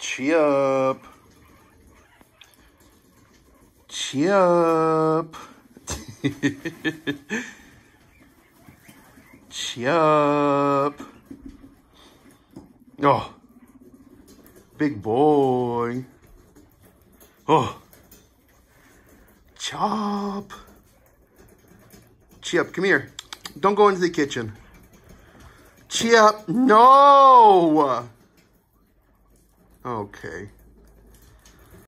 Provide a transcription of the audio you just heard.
Chip. Chip. Chip. Oh. Big boy. Oh. Chop. Chip, come here. Don't go into the kitchen. Chip, no! Okay.